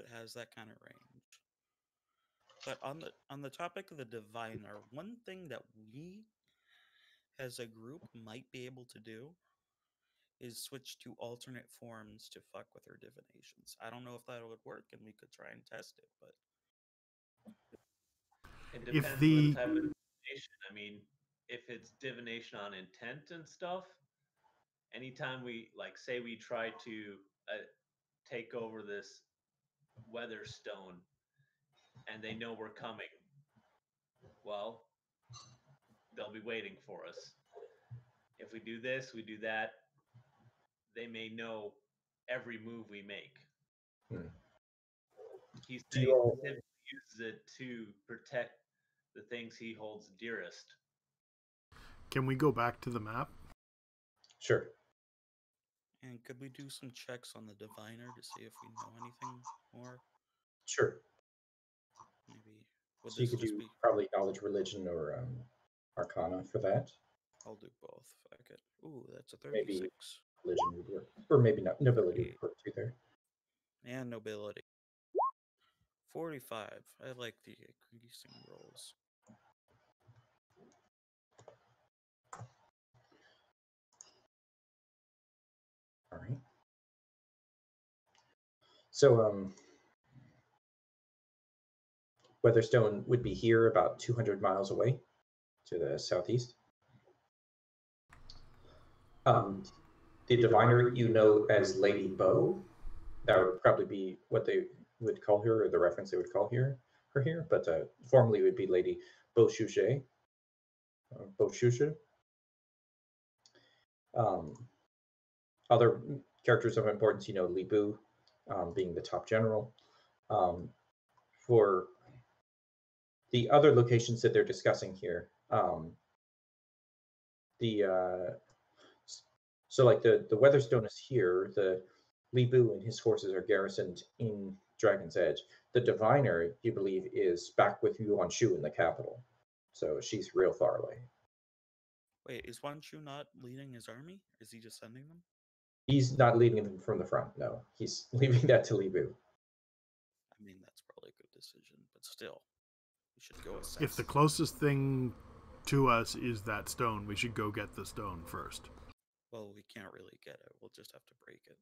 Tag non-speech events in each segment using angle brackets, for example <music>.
it has that kind of range. But on the on the topic of the diviner, one thing that we as a group might be able to do is switch to alternate forms to fuck with her divinations. I don't know if that would work, and we could try and test it, but It If depends the- type of divination. I mean, if it's divination on intent and stuff, anytime we like say we try to uh, take over this weather stone and they know we're coming, well, they'll be waiting for us. If we do this, we do that, they may know every move we make. Hmm. He's Do you specifically uses it to protect the things he holds dearest. Can we go back to the map? Sure. And could we do some checks on the diviner to see if we know anything more? Sure. Maybe would So you could do be? probably knowledge, religion, or um, arcana for that. I'll do both. Fuck it. Ooh, that's a Maybe- Religion would work, or maybe not. Nobility would work too there. And nobility. 45. I like the increasing rolls. All right. So, um, Weatherstone would be here about 200 miles away to the southeast. Um, the diviner you know as Lady Bow, that would probably be what they would call her, or the reference they would call here her here, but uh, formally would be Lady Beauchouche. Uh. Um, other characters of importance, you know, Li Bu um, being the top general. Um, for the other locations that they're discussing here, um, the uh, so like the the Weatherstone is here. The Li Bu and his forces are garrisoned in Dragon's Edge. The Diviner, you believe, is back with Yuan Shu in the capital. So she's real far away. Wait, is Yuan Shu not leading his army? Is he just sending them? He's not leading them from the front. No, he's <laughs> leaving that to Li Bu. I mean, that's probably a good decision, but still, we should go assess. If the closest thing to us is that stone, we should go get the stone first. well, we can't really get it. We'll just have to break it.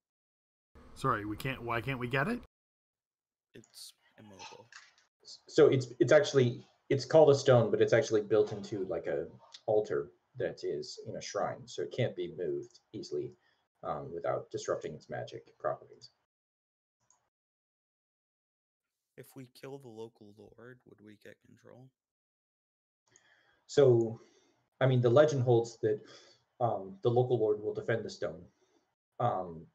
Sorry, we can't. Why can't we get it? It's immobile. So it's it's actually it's called a stone, but it's actually built into like a altar that is in a shrine, so it can't be moved easily um, without disrupting its magic properties. If we kill the local lord, would we get control? So, I mean, the legend holds that um, the local lord will defend the stone, um,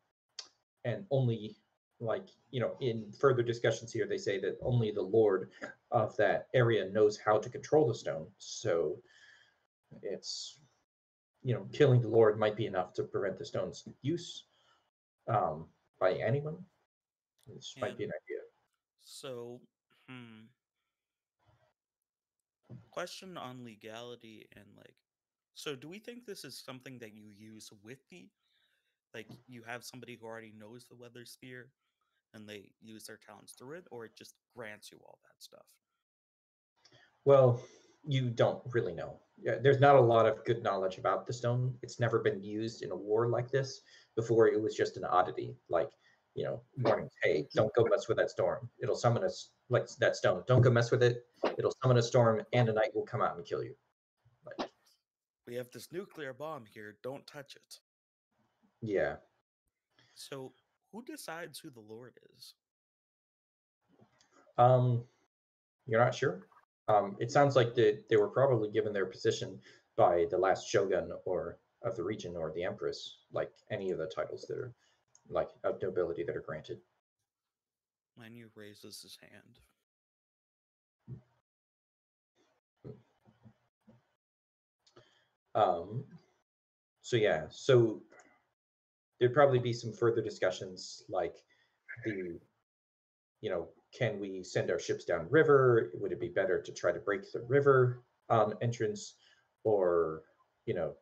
and only like you know, in further discussions here, they say that only the lord of that area knows how to control the stone. So, it's you know, killing the lord might be enough to prevent the stone's use um, by anyone. This might be an idea. So, hmm. Question on legality and like, so do we think this is something that you use with the, like, you have somebody who already knows the weather sphere and they use their talents through it, or it just grants you all that stuff? Well, you don't really know. Yeah, there's not a lot of good knowledge about the stone. It's never been used in a war like this before. It was just an oddity, like you know, warnings. Hey, don't go mess with that storm. It'll summon us like that stone. Don't go mess with it. It'll summon a storm, and a knight will come out and kill you. Like, We have this nuclear bomb here, don't touch it. yeah. So, who decides who the lord is? Um, you're not sure. Um, it sounds like they, they were probably given their position by the last shogun or of the region or the empress, like any of the titles that are like of nobility that are granted. Manu raises his hand. Um, so yeah, so there'd probably be some further discussions like the, you know, can we send our ships downriver? Would it be better to try to break the river um, entrance, or you know,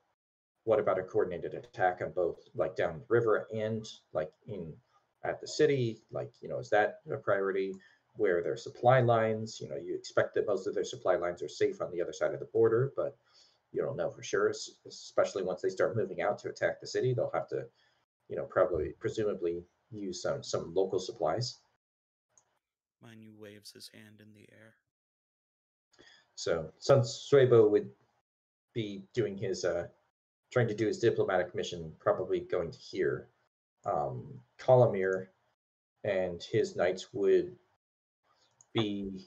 what about a coordinated attack on both like down the river and like in at the city? Like, you know, is that a priority? Where their supply lines? You know, you expect that most of their supply lines are safe on the other side of the border, but you don't know for sure. Especially once they start moving out to attack the city, they'll have to, you know, probably presumably use some some local supplies. Manu waves his hand in the air. So Sun Suebo would be doing his uh trying to do his diplomatic mission, probably going to here. Um Colomir and his knights would be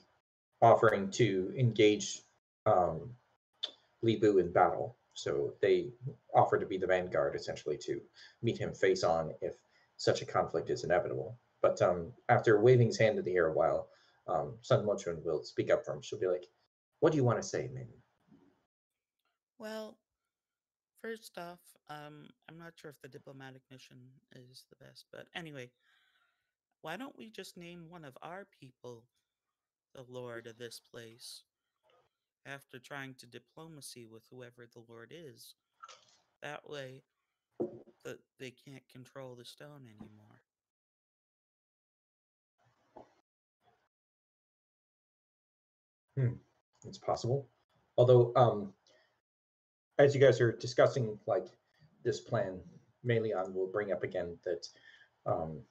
offering to engage um Li Bu in battle. So they offer to be the vanguard essentially to meet him face on if such a conflict is inevitable. But um after waving his hand in the air a while, um Sun Mochun will speak up for him. She'll be like, What do you want to say, Min? Well, first off, um, I'm not sure if the diplomatic mission is the best, but anyway, why don't we just name one of our people the lord of this place? After trying to diplomacy with whoever the lord is, that way, that they can't control the stone anymore. It's possible. Although, um, as you guys are discussing like this plan, Melion will bring up again that um,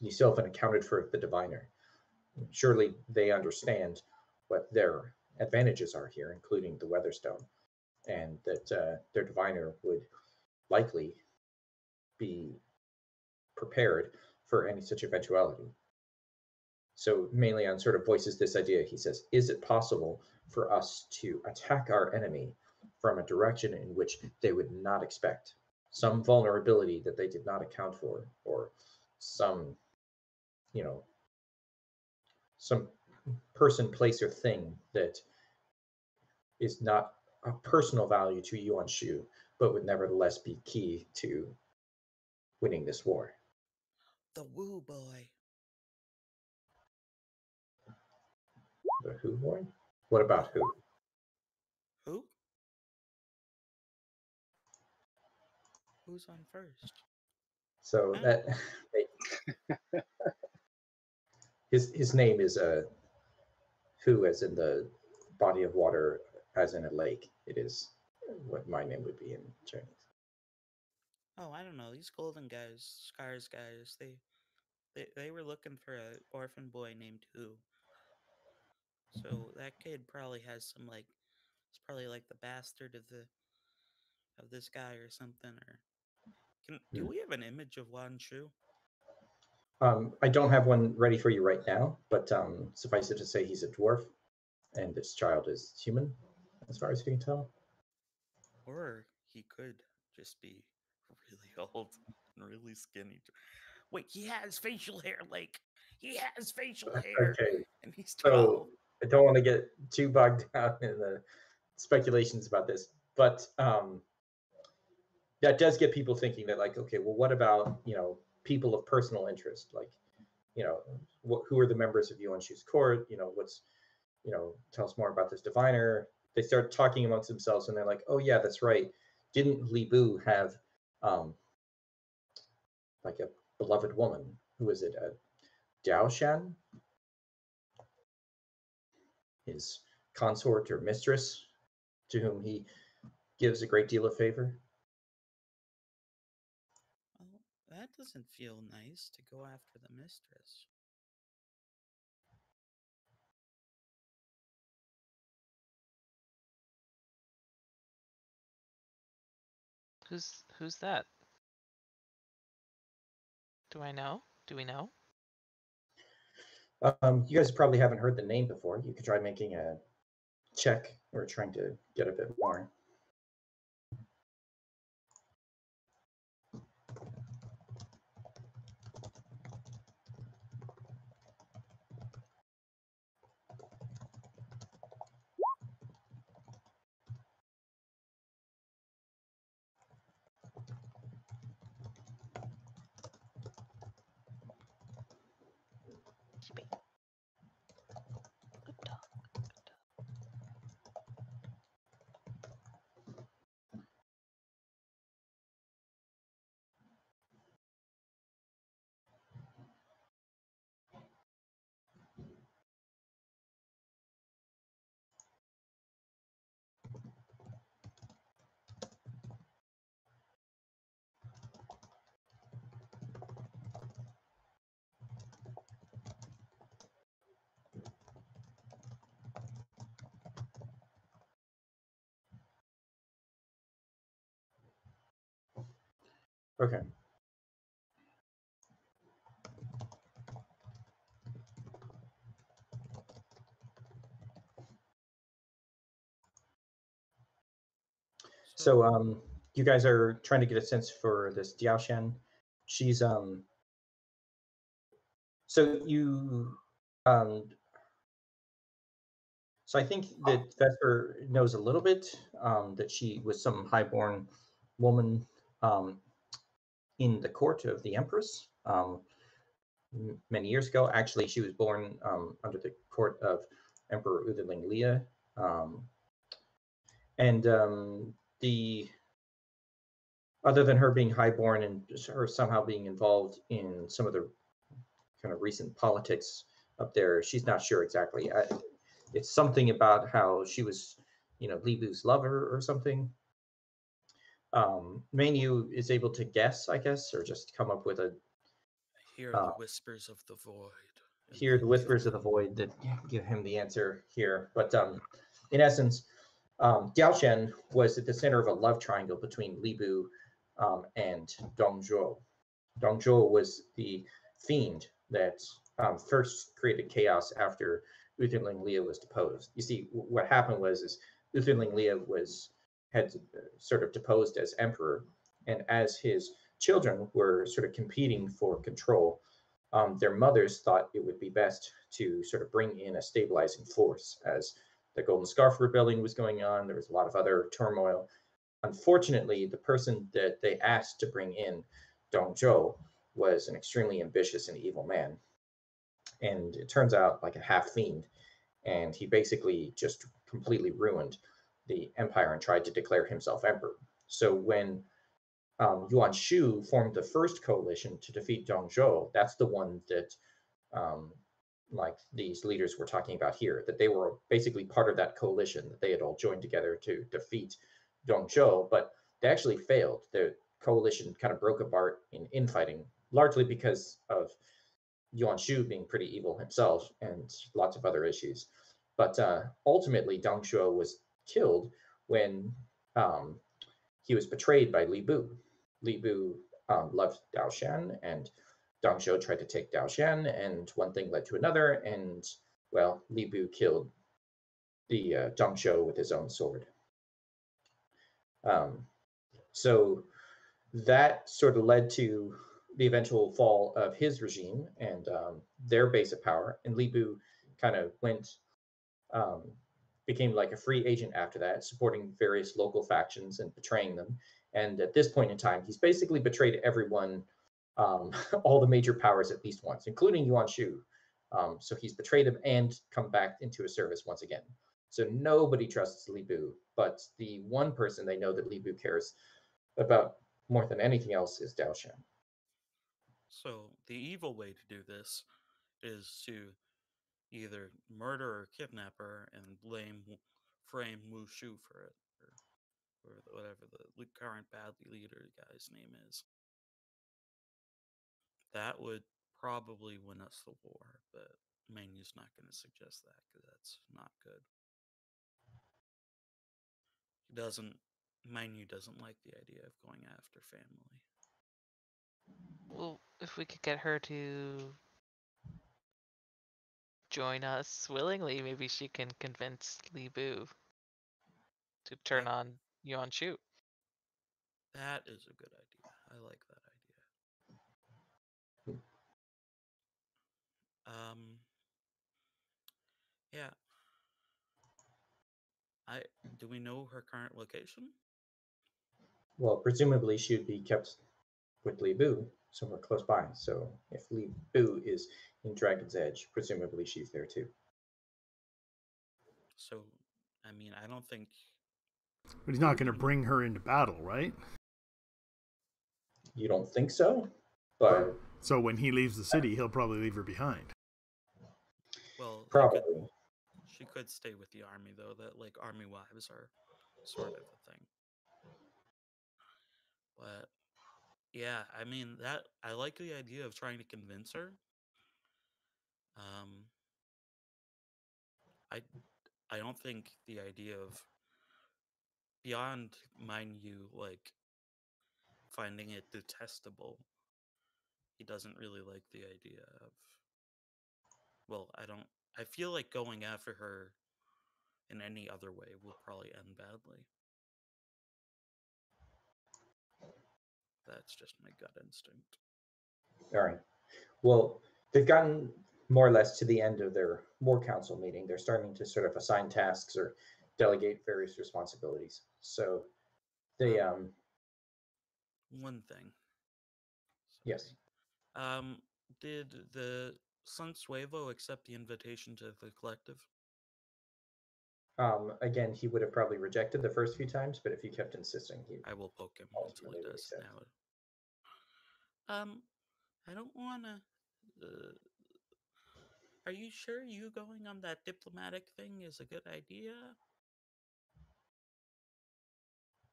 you still haven't accounted for the diviner. Surely they understand what their advantages are here, including the Weatherstone, and that uh, their diviner would likely be prepared for any such eventuality. So mainly on sort of voices this idea. He says, Is it possible for us to attack our enemy from a direction in which they would not expect? Some vulnerability that they did not account for, or some, you know, some person, place, or thing that is not a personal value to Yuan Shu, but would nevertheless be key to winning this war. The Woo Boy. The Who boy? What about who? Who? Who's on first? So that <laughs> his his name is uh who as in the body of water as in a lake. It is what my name would be in Chinese. Oh, I don't know. These golden guys, scars guys, they they they were looking for a orphan boy named Who. So that kid probably has some like it's probably like the bastard of the of this guy or something or can do Hmm. we have an image of Yuan Shu? Um, I don't have one ready for you right now, but um, suffice it to say he's a dwarf, and this child is human, as far as you can tell. Or he could just be really <laughs> old and really skinny. Wait, he has facial hair, like he has facial hair, <laughs> Okay, and he's so twelve. I don't want to get too bogged <laughs> down in the speculations about this, but um, that does get people thinking that, like, okay, well, what about you know people of personal interest, like, you know, what, who are the members of Yuan Shu's court? You know, what's, you know, tell us more about this diviner. They start talking amongst themselves, and they're like, oh yeah, that's right. Didn't Li Bu have um, like a beloved woman? Who is it? Uh, Diao Shan? His consort or mistress, to whom he gives a great deal of favor. Well, that doesn't feel nice to go after the mistress. Who's who's that? Do I know? Do we know? Um, you guys probably haven't heard the name before. You could try making a check or trying to get a bit more. Okay. So um, you guys are trying to get a sense for this Diao Shen. She's um. So you um. So I think that Vesper knows a little bit um, that she was some highborn woman um, in the court of the Empress um, many years ago. Actually, she was born um, under the court of Emperor Utherling Lia. Um, and um, the other than her being highborn and her somehow being involved in some of the kind of recent politics up there, she's not sure exactly. I, it's something about how she was, you know, Li Bu's lover or something. Um, Manu is able to guess, I guess, or just come up with a Hear uh, the whispers of the void. hear the whispers of the void that give him the answer here. But um, in essence, um, Diao Shen was at the center of a love triangle between Li Bu um, and Dong Zhuo was the fiend that um, first created chaos after Utherling Lia was deposed. You see, what happened was is Utherling Lia was had uh, sort of deposed as emperor, and as his children were sort of competing for control, um, their mothers thought it would be best to sort of bring in a stabilizing force as the Golden Scarf Rebellion was going on. There was a lot of other turmoil. Unfortunately, the person that they asked to bring in, Dong Zhuo, was an extremely ambitious and evil man. And it turns out like a half fiend. And he basically just completely ruined the empire and tried to declare himself emperor. So when um, Yuan Shu formed the first coalition to defeat Dong Zhuo, that's the one that um, like these leaders were talking about here, that they were basically part of that coalition, that they had all joined together to defeat Dong Zhuo, but they actually failed. The coalition kind of broke apart in infighting, largely because of Yuan Shu being pretty evil himself and lots of other issues. But uh, ultimately, Dong Zhuo was killed when um, he was betrayed by Li Bu. Li Bu um, loved Dao Shen, and Dong Zhuo tried to take Dao Shen, and one thing led to another, and well, Li Bu killed the uh, Dong Zhuo with his own sword. Um, so that sort of led to the eventual fall of his regime and um, their base of power. And Li Bu kind of went, um, became like a free agent after that, supporting various local factions and betraying them. And at this point in time, he's basically betrayed everyone, um, <laughs> all the major powers at least once, including Yuan Shu. Um, so he's betrayed them and come back into his service once again. So nobody trusts Li Bu, but the one person they know that Li Bu cares about more than anything else is Dao Shen. So the evil way to do this is to either murder or kidnap her and blame frame Wu Shu for it, or, or whatever the current badly leader guy's name is. That would probably win us the war, but Manu's not going to suggest that because that's not good. He doesn't. Manu doesn't like the idea of going after family. Well, if we could get her to join us willingly, maybe she can convince Li Bu to turn on Yuan Shu. That is a good idea. I like that idea. Um. Yeah. I do we know her current location? Well, presumably she would be kept with Li Bu somewhere close by. So if Li Bu is in Dragon's Edge, presumably she's there too. So, I mean, I don't think But he's not going to bring her into battle, right? You don't think so? But So when he leaves the city, he'll probably leave her behind. well, probably. could, she could stay with the army though. That like army wives are sort of a thing. But yeah, I mean that I like the idea of trying to convince her. Um, I I don't think the idea of beyond mind you like finding it detestable. He doesn't really like the idea of. Well, I don't. I feel like going after her in any other way will probably end badly. That's just my gut instinct. All right. Well, they've gotten more or less to the end of their war council meeting. They're starting to sort of assign tasks or delegate various responsibilities. So they um One thing. Yes. Um, did the Sun Suevo accept the invitation to the collective? Um again he would have probably rejected the first few times, but if you kept insisting, he I will poke him until he does accept. now. Um, I don't wanna. Uh, are you sure you going on that diplomatic thing is a good idea?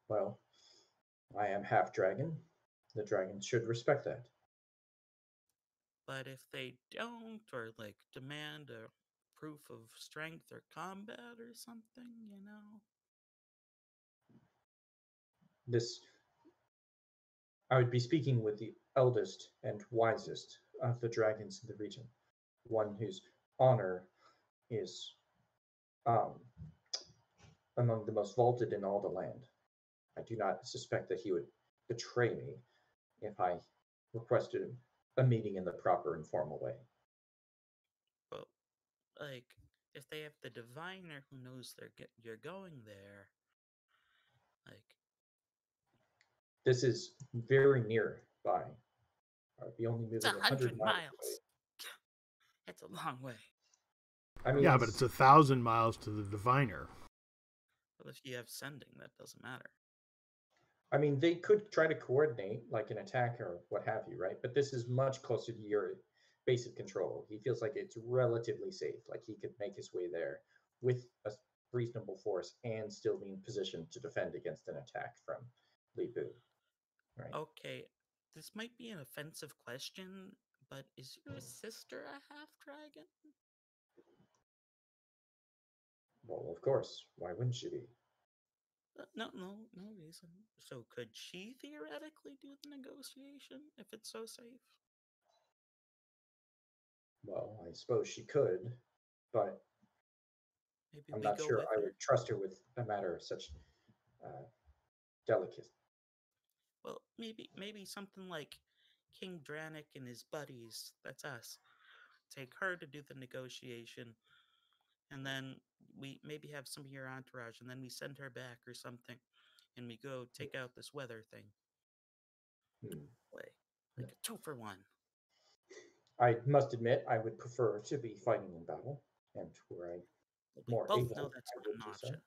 well, I am half dragon. The dragons should respect that. But if they don't, or like demand a proof of strength or combat or something, you know. This I would be speaking with the eldest and wisest of the dragons in the region, one whose honor is um, among the most vaulted in all the land. I do not suspect that he would betray me if I requested a meeting in the proper and formal way. But like, if they have the diviner who knows they're get, you're going there, like, This is very nearby. I'd uh, be only moving it's a 100 hundred miles. miles. away. <laughs> It's a long way. I mean, yeah, but it's a thousand miles to the diviner. But if you have sending, that doesn't matter. I mean, they could try to coordinate like an attack or what have you, right? But this is much closer to your base of control. He feels like it's relatively safe. Like he could make his way there with a reasonable force and still be in position to defend against an attack from Li Bu. Right. Okay, this might be an offensive question, but is your sister a half dragon? Well, of course. Why wouldn't she be? Uh, no, no, no reason. So could she theoretically do the negotiation if it's so safe? Well, I suppose she could, but Maybe I'm not sure I would trust her with a matter of such uh, delicate. Well, maybe maybe something like King Dranik and his buddies. That's us. Take her to do the negotiation, and then we maybe have some of your entourage, and then we send her back or something, and we go take out this weather thing. Hmm. Way like a two for one. I must admit, I would prefer to be fighting in battle, and where I we more both able, know that's not an so. option.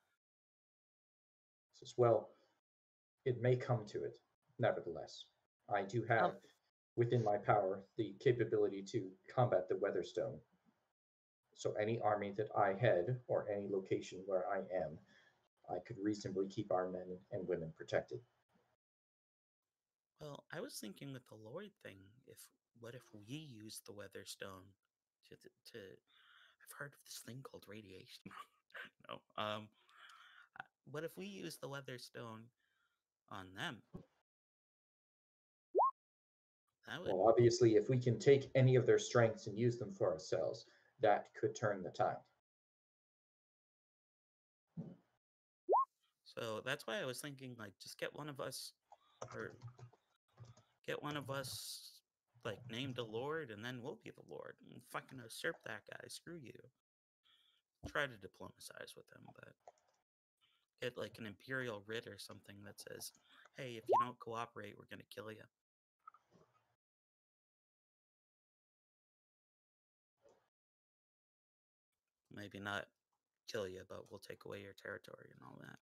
says, well, it may come to it, nevertheless. I do have within my power the capability to combat the Weatherstone. So any army that I head or any location where I am, I could reasonably keep our men and women protected. Well, I was thinking with the Lord thing, if what if we use the Weatherstone to to I've heard of this thing called radiation. <laughs> no. Um uh, what if we use the Weatherstone on them? Would Well, obviously, if we can take any of their strengths and use them for ourselves, that could turn the tide. so that's why I was thinking like just get one of us or get one of us like named a lord and then we'll be the lord and fucking usurp that guy. Screw you. Try to diplomatize with him, but get like an imperial writ or something that says, "Hey, if you don't cooperate, we're gonna kill you." Maybe not kill you, but we'll take away your territory and all that.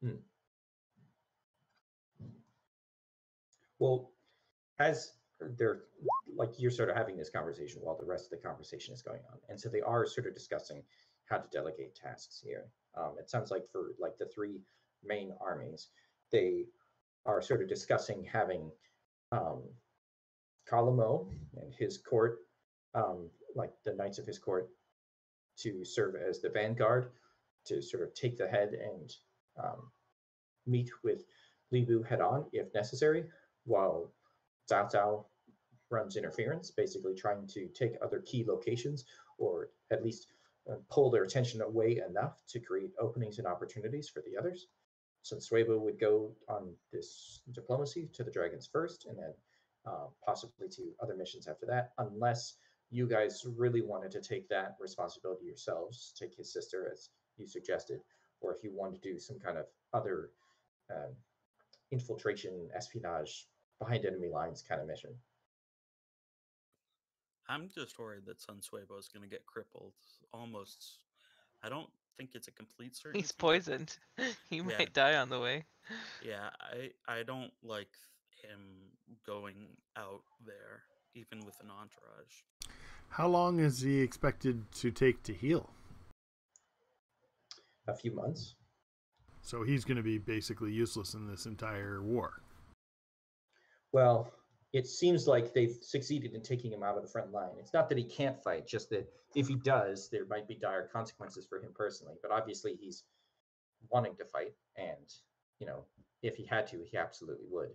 Hmm. Well, as they're like you're sort of having this conversation while the rest of the conversation is going on, and so they are sort of discussing how to delegate tasks here. Um, it sounds like for like the three main armies, they are sort of discussing having um, Kalamo and his court, um, like the knights of his court, to serve as the vanguard to sort of take the head and um, meet with Li Bu head on if necessary, while Zhao Zhao runs interference, basically trying to take other key locations or at least uh, pull their attention away enough to create openings and opportunities for the others. So Suebo would go on this diplomacy to the dragons first, and then uh, possibly to other missions after that, unless you guys really wanted to take that responsibility yourselves, take his sister as you suggested, or if you want to do some kind of other um, infiltration, espionage, behind enemy lines kind of mission. I'm just worried that Sun Suebo is going to get crippled. Almost. I don't think it's a complete <laughs> certainty. He's poisoned. <laughs> he Yeah. might die on the way. Yeah, I I don't like him going out there, even with an entourage. How long is he expected to take to heal? A few months. So he's going to be basically useless in this entire war. Well, it seems like they've succeeded in taking him out of the front line. It's not that he can't fight, just that if he does, there might be dire consequences for him personally. But obviously, he's wanting to fight, and you know, if he had to, he absolutely would.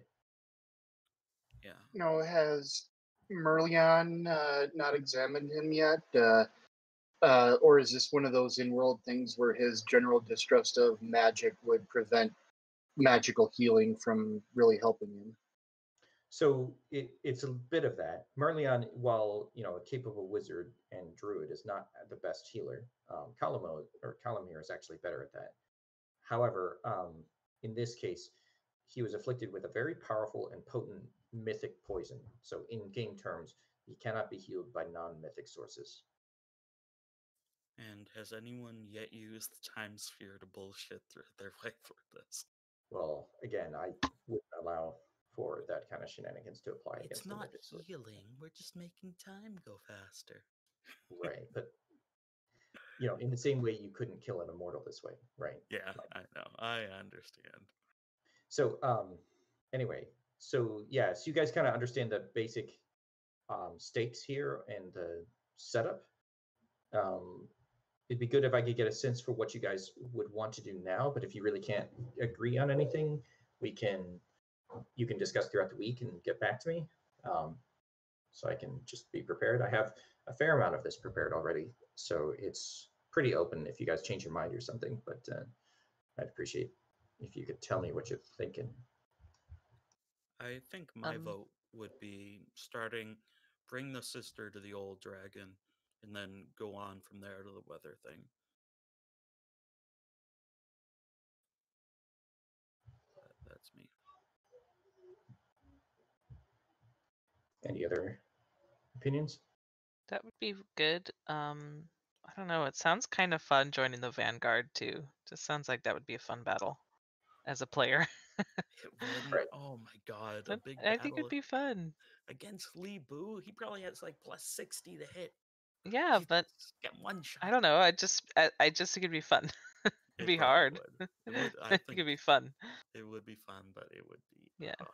Yeah. You know, has Merlion uh, not examined him yet? Uh, uh, or is this one of those in-world things where his general distrust of magic would prevent magical healing from really helping him? So it, it's a bit of that. Merlion, while you know a capable wizard and druid, is not the best healer. Um, Kalamo or Kalamir is actually better at that. However, um, in this case, he was afflicted with a very powerful and potent mythic poison. So in game terms, he cannot be healed by non-mythic sources. And has anyone yet used the time sphere to bullshit their <laughs> way through this? Well, again, I wouldn't allow for that kind of shenanigans to apply It's against the not healing. We're just making time go faster. right? But you know, in the same way, you couldn't kill an immortal this way, right? Yeah, Like- I know. I understand. So, um, anyway, so yeah, so you guys kind of understand the basic um, stakes here and the setup. Um, it'd be good if I could get a sense for what you guys would want to do now. But if you really can't agree on anything, we can you can discuss throughout the week and get back to me. Um, so I can just be prepared. I have a fair amount of this prepared already, so it's pretty open if you guys change your mind or something. But uh, I'd appreciate if you could tell me what you're thinking. I think my Um, vote would be starting, bring the sister to the old dragon, and then go on from there to the weather thing. That- That's me. Any other opinions? That would be good. Um, I don't know. It sounds kind of fun joining the Vanguard too. Just sounds like that would be a fun battle as a player. <laughs> Right. Oh my god, a big I think it'd be fun. against Li Bu. He probably has like plus sixty to hit. Yeah, He'd but get one shot. I don't know. I just I, I just think it'd be fun. <laughs> It it'd be hard. would. <laughs> It would- I I think think it'd be fun. it would be fun, but it would be Yeah. uh,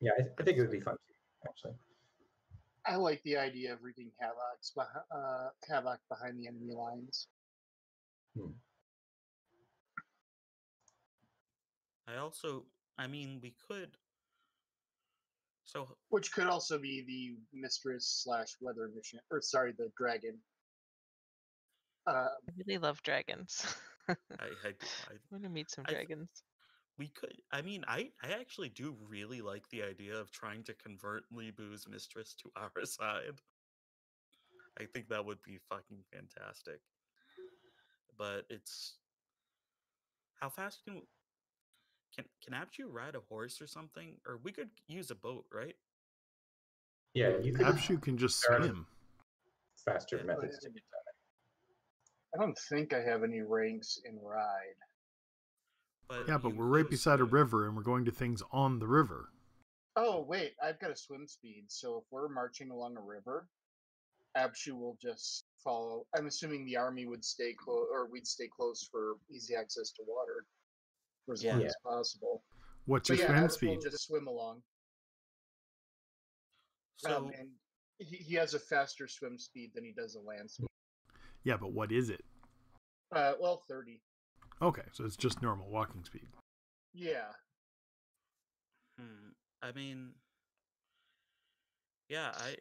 Yeah, I, th- I think it would be fun too, actually. I like the idea of wreaking havocs, beh- uh, havoc behind the enemy lines. I also, I mean, we could. So which could also be the mistress slash weather mission, or sorry, the dragon. Uh, I really love dragons. <laughs> I, I, do- I, I want to meet some I th- dragons. We could. I mean, I, I actually do really like the idea of trying to convert Li Bu's mistress to our <laughs> side. I think that would be fucking fantastic. But it's how fast can can can Abju ride a horse or something? Or we could use a boat, right? Yeah, you could Perhaps you can just swim. faster Yeah. methods to get done. I don't think I have any ranks in ride. But Yeah, but you we're right close beside a river and we're going to things on the river. Oh wait, I've got a swim speed, so if we're marching along a river, Abshu will just follow. I'm assuming the army would stay close, or we'd stay close for easy access to water for as long as possible. What's So your yeah, swim Abshu will speed? just swim along. So um, and he, he has a faster swim speed than he does a land speed. Yeah, but what is it? Uh, well, thirty. Okay, so it's just normal walking speed. Yeah, hmm, I mean, Yeah, I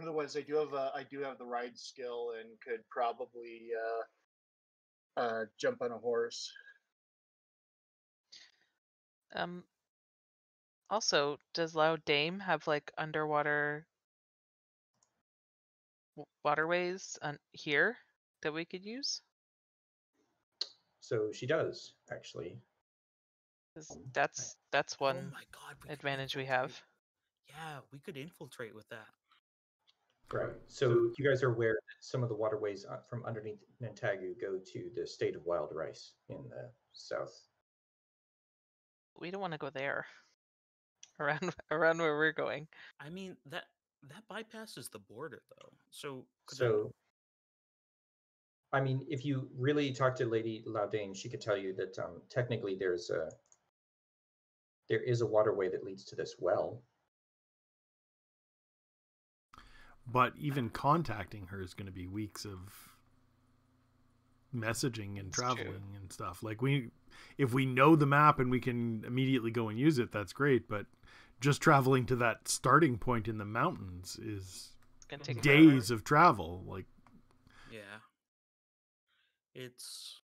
Otherwise, I do have uh, I do have the ride skill and could probably uh, uh, jump on a horse. Um. Also, does Lao Dame have like underwater waterways on here that we could use? So she does actually. 'Cause Um, that's that's oh one my god, we advantage we have. Yeah, we could infiltrate with that. Right. So you guys are aware that some of the waterways uh, from underneath Nantagu go to the state of Wild Rice in the south. We don't want to go there. Around <laughs> around where we're going. I mean that that bypasses the border though. So could I- So, I mean, if you really talk to Lady Laudane, she could tell you that um, technically there's a there is a waterway that leads to this well. But even contacting her is going to be weeks of messaging and It's true. traveling and stuff. Like we, if we know the map and we can immediately go and use it, that's great. But just traveling to that starting point in the mountains is It's gonna days of travel. Like yeah. It's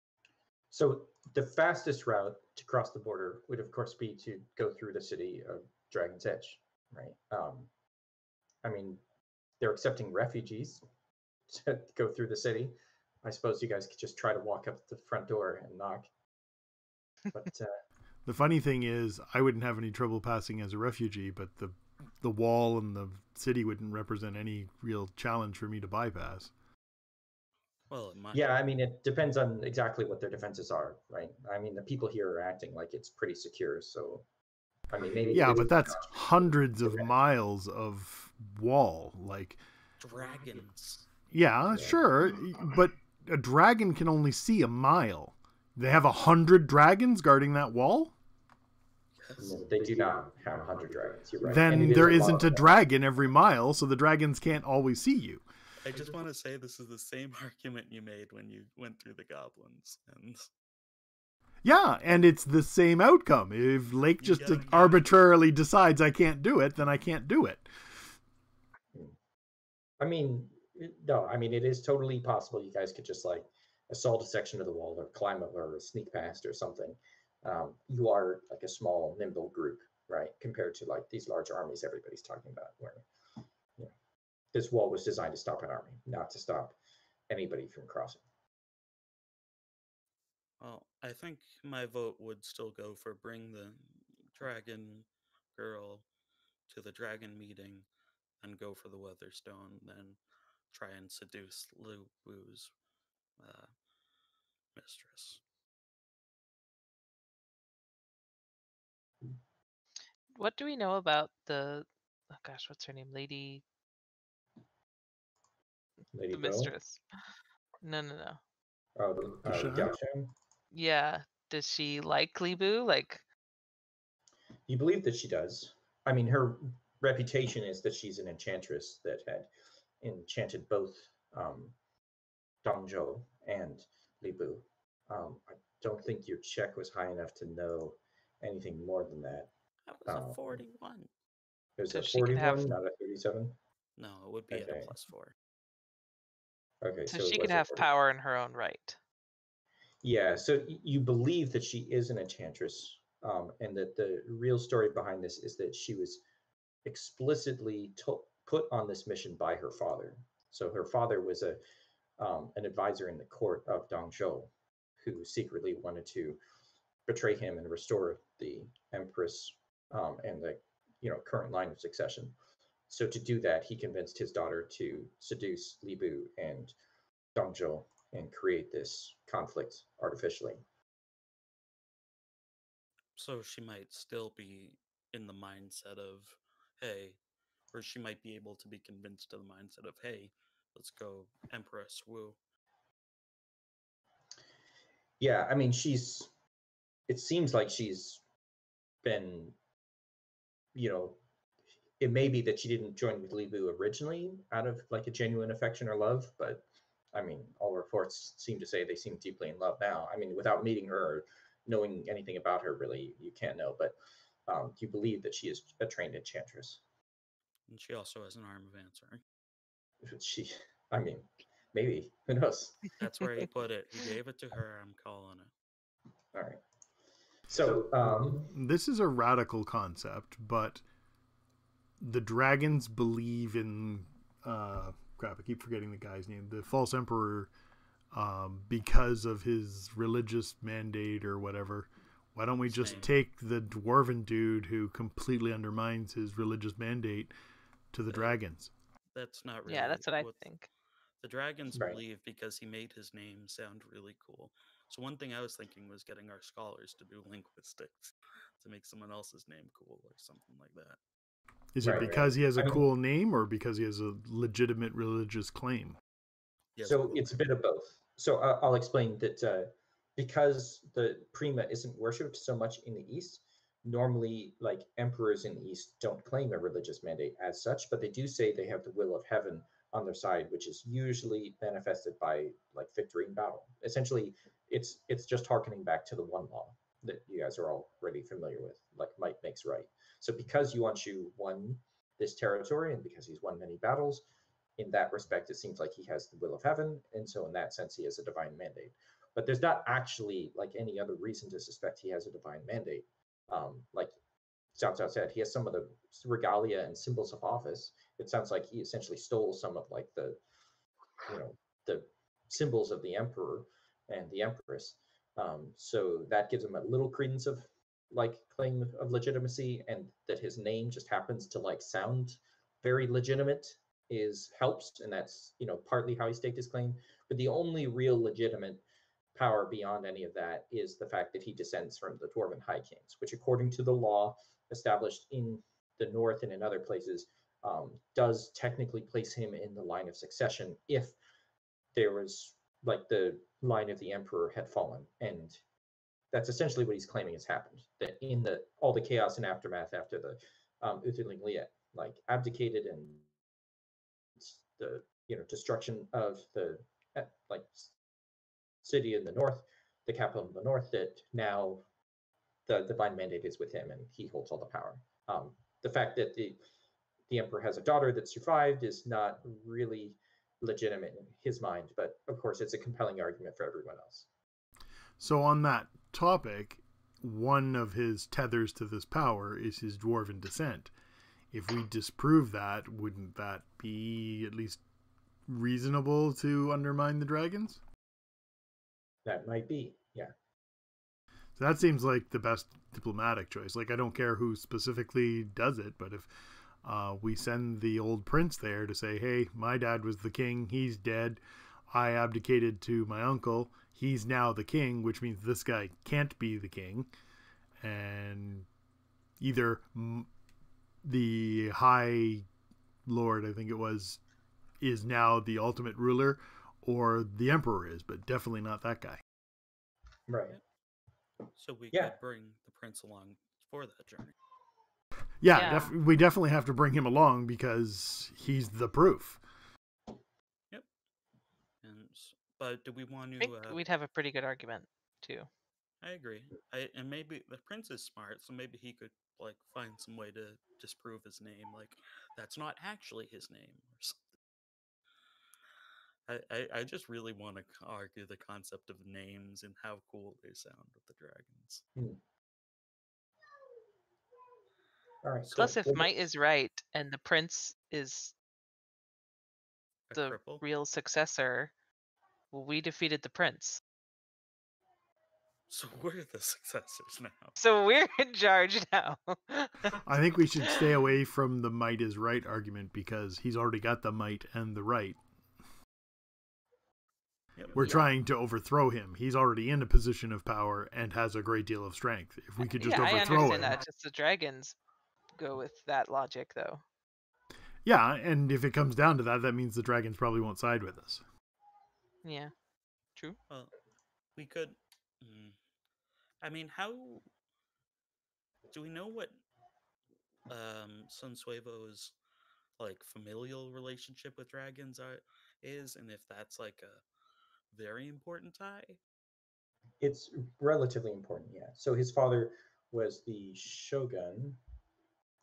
So the fastest route to cross the border would, of course, be to go through the city of Dragon's Edge, right? Um, I mean, they're accepting refugees <laughs> to go through the city. I suppose you guys could just try to walk up to the front door and knock. But uh, <laughs> the funny thing is, I wouldn't have any trouble passing as a refugee, but the the wall and the city wouldn't represent any real challenge for me to bypass. Well, it might. yeah, I mean, it depends on exactly what their defenses are, right? I mean, the people here are acting like it's pretty secure, so I mean, maybe. Yeah, but that's not. hundreds of Correct. miles of wall. Like, dragons. yeah, Yeah. sure, but a dragon can only see a mile. They have a hundred dragons guarding that wall. No, they do not have a hundred dragons. You're right. then it is there a isn't a dragon every mile, so the dragons can't always see you. I just want to <laughs> say this is the same <laughs> argument you made when you went through the goblins, and Yeah, and it's the same outcome. If Lake just gotta- arbitrarily decides I can't do it, then I can't do it. I mean, no, I mean it is totally possible. You guys could just like assault a section of the wall or climb up or sneak past or something. Um, you are like a small, nimble group, right? Compared to like these large armies everybody's talking about, where you know, this wall was designed to stop an army, not to stop anybody from crossing. well, I think my vote would still go for bring the dragon girl to the dragon meeting, and go for the Weatherstone, then try and seduce Lu Wu's uh, mistress. What do we know about the oh gosh, what's her name? Lady Lady the Bo? mistress. No, no, no. Oh, the, uh, Dushan? Yeah. Does she like Li Bu? Like You believe that she does. I mean, her reputation is that she's an enchantress that had enchanted both um, Dong Zhuo and Li Bu. Um, I don't think your check was high enough to know anything more than that. That was Oh. a 41. It was So a she could have- 41, not a 37. No, it would be at Okay. a plus four. Okay, so, so, she could have 40. power in her own right. Yeah, so you believe that she is an enchantress, um, and that the real story behind this is that she was explicitly to- put on this mission by her father. So her father was a um, an advisor in the court of Dong Zhuo, who secretly wanted to betray him and restore the empress um, and the you know current line of succession. So to do that, he convinced his daughter to seduce Li Bu and Dong Zhuo and create this conflict artificially. So she might still be in the mindset of, hey, or she might be able to be convinced to the mindset of, hey, let's go Empress Wu. Yeah, I mean, she's. It seems like she's been, you know, it may be that she didn't join with Li Bu originally out of like a genuine affection or love, but I mean, all reports seem to say they seem deeply in love now. I mean, without meeting her or knowing anything about her, really, you can't know. But um, do you believe that she is a trained enchantress? And she also has an arm of answering. <laughs> She, I mean, maybe who knows? That's where he put it. <laughs> He gave it to her. I'm calling it. All right. So, um, This is a radical concept, but the dragons believe in uh crap, I keep forgetting the guy's name. The false emperor um because of his religious mandate or whatever. Why don't we just take the dwarven dude who completely undermines his religious mandate to the dragons? That's not really. yeah, that's what I what think. The dragons Right. believe because he made his name sound really cool. So one thing I was thinking was getting our scholars to do <laughs> linguistics to make someone else's name cool or something like that. Is Right, it right. because he has a I mean- cool name or because he has a legitimate religious claim? Yes, so it's a bit of both. So I- I'll explain that uh, because the prima isn't worshipped so much in the East, normally like emperors in the East don't claim a religious mandate as such, but they do say they have the will of heaven on their side, which is usually manifested by like victory in battle. Essentially, it's it's just harkening back to the one law that you guys are already familiar with, like might makes right. So because Yuan Shu won this territory and because he's won many battles, in that respect, it seems like he has the will of heaven, and so in that sense, he has a divine mandate. But there's not actually like any other reason to suspect he has a divine mandate. Um, like Cao Cao said, he has some of the regalia and symbols of office. It sounds like he essentially stole some of like the, you know, the symbols of the emperor and the empress. Um, so that gives him a little credence of like claim of legitimacy, and that his name just happens to like sound very legitimate is helps, and that's you know partly how he staked his claim. But the only real legitimate power beyond any of that is the fact that he descends from the dwarven high kings, which according to the law established in the north and in other places, um, does technically place him in the line of succession if there was like the line of the emperor had fallen and that's essentially what he's claiming has happened that in the all the chaos and aftermath after the um Utherling Liet like abdicated and the you know destruction of the uh, like city in the north the capital in the north that now the divine mandate is with him and he holds all the power. Um the fact that the the emperor has a daughter that survived is not really legitimate in his mind but of course it's a compelling argument for everyone else. So on that topic, one of his tethers to this power is his dwarven descent. If we disprove that, wouldn't that be at least reasonable to undermine the dragons? that might be yeah So that seems like the best diplomatic choice. Like I don't care who specifically does it, but if uh, we send the old prince there to say, "Hey, my dad was the king. He's dead. I abdicated to my uncle. He's now the king," which means this guy can't be the king, and either m- the high lord, I think it was, is now the ultimate ruler, or the emperor is, but definitely not that guy. right So we Yeah. could bring the prince along for that journey. Yeah, Yeah. Def- we definitely have to bring him along because he's the proof. And s- but do we want to? Uh, we'd have a pretty good argument too. I agree. I, and maybe the prince is smart, so maybe he could like find some way to disprove his name. Like that's not actually his name or something. I, I, I just really want to argue the concept of names and how cool they sound with the dragons. all right Plus, cool. if Might is right and the prince is A the cripple? real successor, we defeated the prince. So we're the successors now. So we're <laughs> in charge now. <laughs> I think we should stay away from the might is right argument because he's already got the might and the right. Yep. We're Yeah. trying to overthrow him. He's already in a position of power and has a great deal of strength. If we could just yeah, I overthrow understand him. that. Just the dragons go with that logic, though. Yeah, and if it comes down to that, that means the dragons probably won't side with us. Yeah. True. Well, we could. mm, I mean, how do we know what um Sun Suevo's like familial relationship with dragons are is, and if that's like a very important tie? it's relatively important yeah so his father was the shogun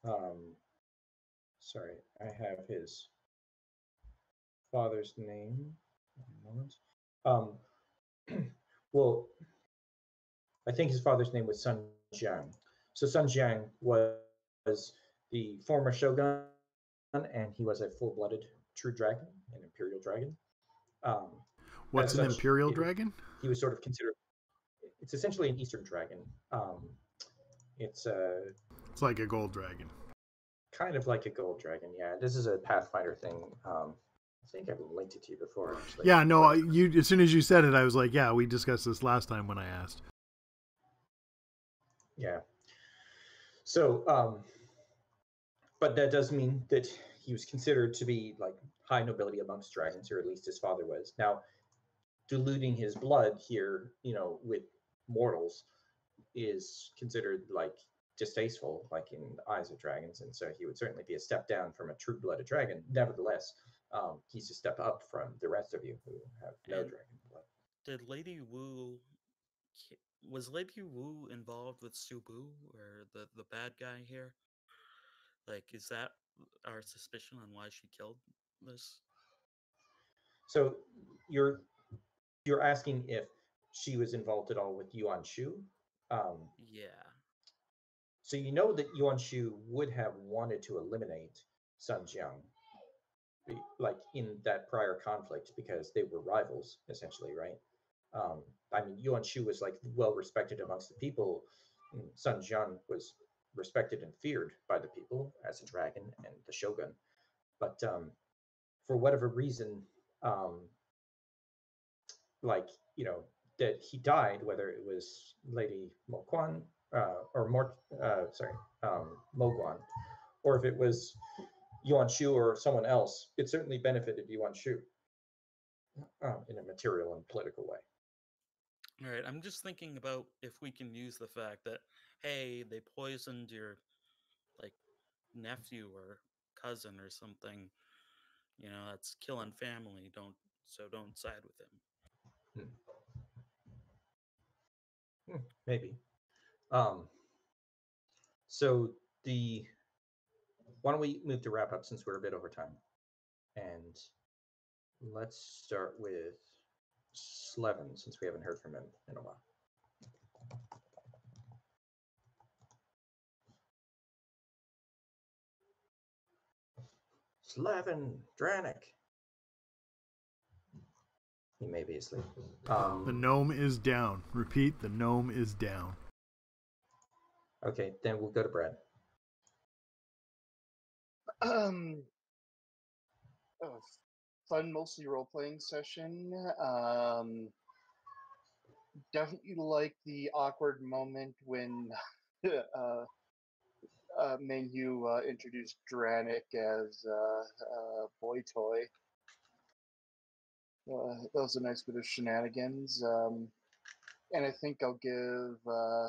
um sorry, I have his father's name. Um, <clears throat> well, I think his father's name was Sun Jiang. So Sun Jiang was, was the former shogun, and he was a full-blooded true dragon, an imperial dragon. Um, What's an such, imperial it- dragon? he was sort of considered. It's essentially an Eastern dragon. Um, it's a It's like a gold dragon. kind of like a gold dragon. Yeah, this is a Pathfinder thing. Um, I think I've linked it to you before. Actually. Yeah, no, you as soon as you said it, I was like, yeah, we discussed this last time when I asked. Yeah. So, um, but that does mean that he was considered to be like high nobility amongst dragons, or at least his father was. Now, diluting his blood here, you know, with mortals is considered like distasteful, like in the eyes of dragons, and so he would certainly be a step down from a true-blooded dragon. Nevertheless, um, he's a step up from the rest of you who have no And- dragon blood. Did Lady Wu was Lady Wu involved with Subu or the the bad guy here? Like, is that our suspicion on why she killed this? So you're you're asking if she was involved at all with Yuan Shu. Um, Yeah. so you know that Yuan Shu would have wanted to eliminate Sun Jiang, like in that prior conflict, because they were rivals essentially, right? Um, I mean, Yuan Shu was like well respected amongst the people. and Sun Jiang was respected and feared by the people as a dragon and the shogun. But um, for whatever reason, um, like you know that he died, whether it was Lady Mo Quan uh, or Mort, uh, sorry, um, Mo Guan, or if it was Yuan Shu or someone else, it certainly benefited Yuan Shu um, in a material and political way. All right. I'm just thinking about if we can use the fact that hey, they poisoned your like nephew or cousin or something. You know, that's killing family. Don't so don't side with him. Hmm, maybe. Um, so the why don't we move to wrap up since we're a bit over time, and let's start with Slevin since we haven't heard from him in a while. Slevin Dranik. He may be asleep. Um, The gnome is down. Repeat, the gnome is down. Okay, then we'll go to Brad. Um, fun, mostly role playing session. Um, definitely like the awkward moment when <laughs> uh, uh, Menu uh, introduced Dranik as uh, uh, Boy Toy. Uh, that was a nice bit of shenanigans. Um, and I think I'll give uh,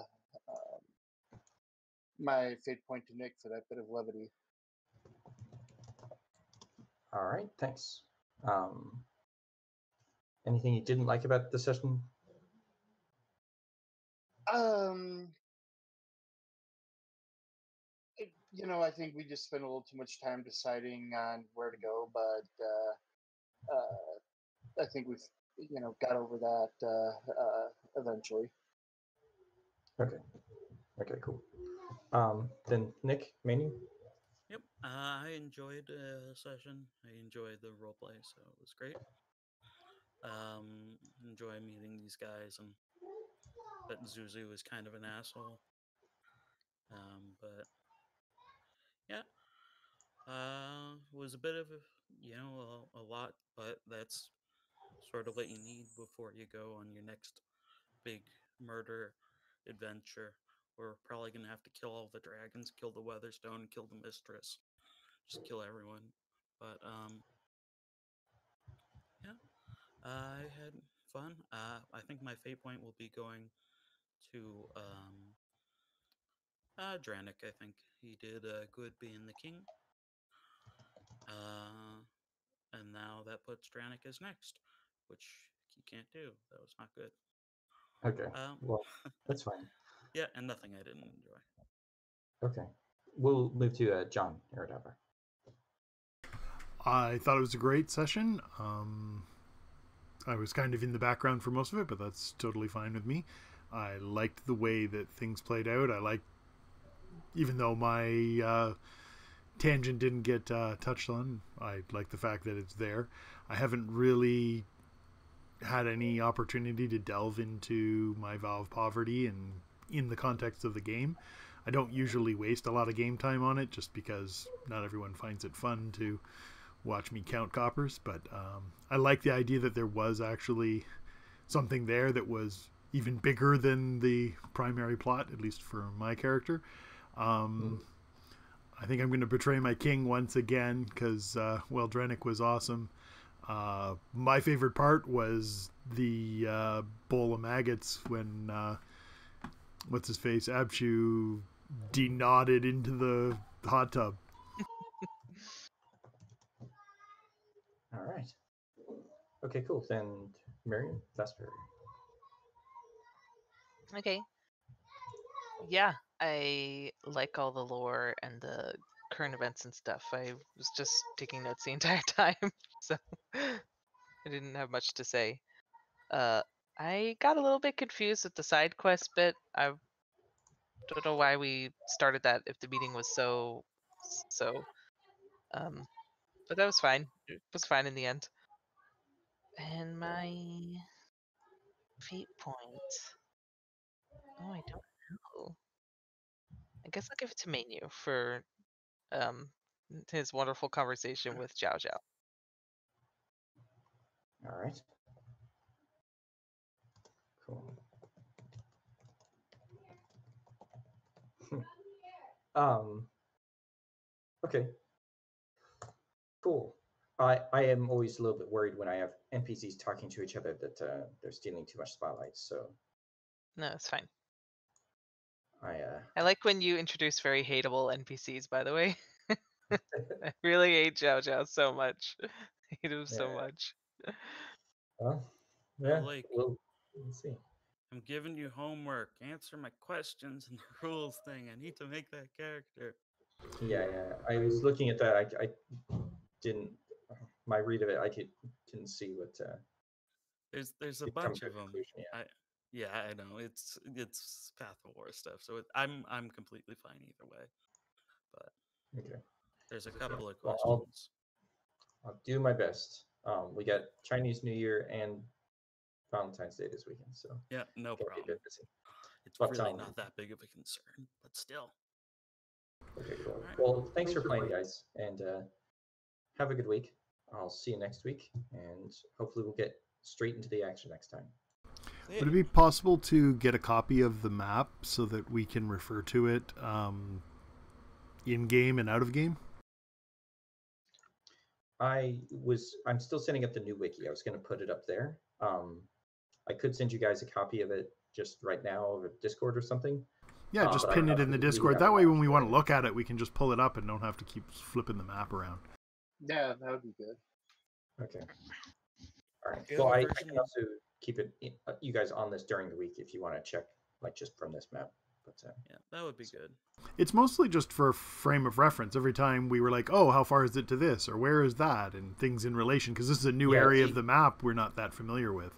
um, my fate point to Nick for that bit of levity. All right, thanks. Um, anything you didn't like about the session? Um, it- you know, I think we just spent a little too much time deciding on where to go, but uh, uh, I think we've, you know, got over that uh, uh, eventually. Okay. Okay, cool. Um, then Nick, menu. Uh, I enjoyed uh, the session. I enjoyed the role play, so it was great. Um, enjoy meeting these guys, and but Zuzu is kind of an asshole. Um, but yeah, uh, was a bit of a, you know a, a lot, but that's sort of what you need before you go on your next big murder adventure. We're probably gonna have to kill all the dragons, kill the Weatherstone, kill the Mistress, just kill everyone. But um, yeah, I had fun. Uh, I think my fate point will be going to um, uh, Dranik. I think he did uh, good being the king. Uh, and now that puts Dranik as next, which he can't do. That was not good. Okay. Um, Well, <laughs> that's fine. yeah, and nothing I didn't enjoy. Okay. We'll move to uh, John Iridavar. I thought it was a great session. Um, I was kind of in the background for most of it, but that's totally fine with me. I liked the way that things played out. I like, even though my uh, tangent didn't get uh, touched on, I like the fact that it's there. I haven't really had any opportunity to delve into my of poverty and in the context of the game. I don't usually waste a lot of game time on it just because not everyone finds it fun to watch me count coppers. But um, I like the idea that there was actually something there that was even bigger than the primary plot, at least for my character. Um, I think I'm going to betray my king once again because, uh, well, Dranik was awesome. Uh, my favorite part was the uh, bowl of maggots when uh, what's his face Abshu denodded into the hot tub. All right. Okay, cool. Then Marion, Vesper. Okay. Yeah, I like all the lore and the current events and stuff. I was just taking notes the <laughs> entire time, so <laughs> I didn't have much to say. Uh, I got a little bit confused with the side quest bit. I don't know why we started that if the meeting was so so. Um, but that was fine. It was fine in the end. And my fate point. Oh, I don't know. I guess I'll give it to Menu for um his wonderful conversation with Zhao Zhao. All right. Cool. um. Okay. Cool. I I am always a little bit worried when I have NPCs talking to each other that uh, they're stealing too much spotlight. So No, it's fine. I uh, I like when you introduce very hateable NPCs, by the way. <laughs> I really hate Zhao Zhao so much. I <laughs> hate him so much. well, yeah. like- We'll, we'll see. I'm giving you homework. Answer my questions and <laughs> the rules thing. I need to make that character. Yeah, yeah. I was looking at that. I, I didn't. My read of it, I can, didn't see what. Uh, There's there's a bunch of them. conclusion, yeah. Yeah, I know. It's it's Path of War stuff. So it, I'm I'm completely fine either way. But Okay. there's a couple of Well, I'll- questions. I'll do my best. Um, we got Chinese New Year and Valentine's Day this weekend, so Yeah, no gonna be a problem. It's but, really um, not that big of a concern, but still. Okay, cool. Alright. Well, thanks for playing, guys, and uh, have a good week. I'll see you next week, and hopefully we'll get straight into the action next time. Would it be possible to get a copy of the map so that we can refer to it um, in game and out of game? I was I'm still setting up the new wiki. I was going to put it up there. Um, I could send you guys a copy of it just right now over Discord or something. Yeah, Uh, just pin it in the if we do Discord. That way, when we want to look at it, we can just pull it up and don't have to keep flipping the map around. Yeah, that would be good. Okay. All right. Do you Well, have I, a I can also keep it uh, you guys on this during the week if you want to check like just from this map. But uh, Yeah, that would be good. It's mostly just for frame of reference. Every time we were like, "Oh, how far is it to this?" or "Where is that?" and things in relation, because this is a new Yeah, area see- of the map we're not that familiar with.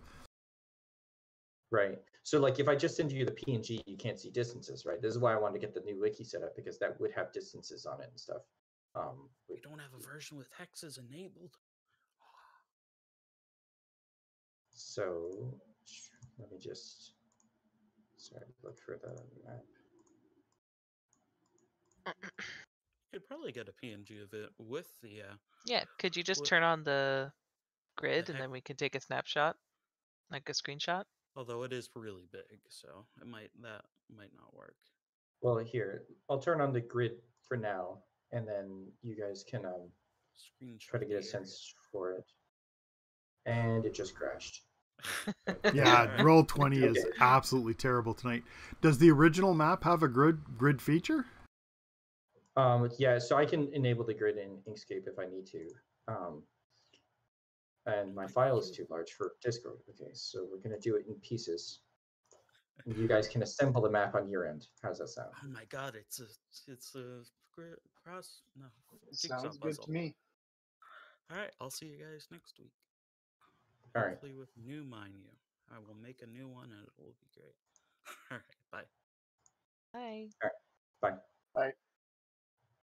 right. So like if I just send you the PNG, you can't see distances, right? This is why I wanted to get the new wiki set up because that would have distances on it and stuff. Um, We don't have a version with hexes enabled. so let me just sorry look for the map. You could probably get a PNG of it with the uh Yeah, could you just Wha- turn on the grid and then we can take a snapshot, like a screenshot? although it is really big, so it might that might not work. Well, here I'll turn on the grid for now, and then you guys can um, Screenshot. try to get a sense for it. And it just crashed. <laughs> Yeah, <laughs> roll twenty is absolutely terrible tonight. Does the original map have a grid grid feature? Um, yeah, so I can enable the grid in Inkscape if I need to. Um, and my file is too large for Discord. Okay, so we're gonna do it in pieces. And you guys can assemble the map on your end. How's that sound? Oh my god, it's a it's a gri- cross no jigsaw Sounds good puzzle. to me. All right, I'll see you guys next week. All right. Hopefully with new Mind You. I will make a new one and it will be great. <laughs> All right, bye. bye. Bye. Bye.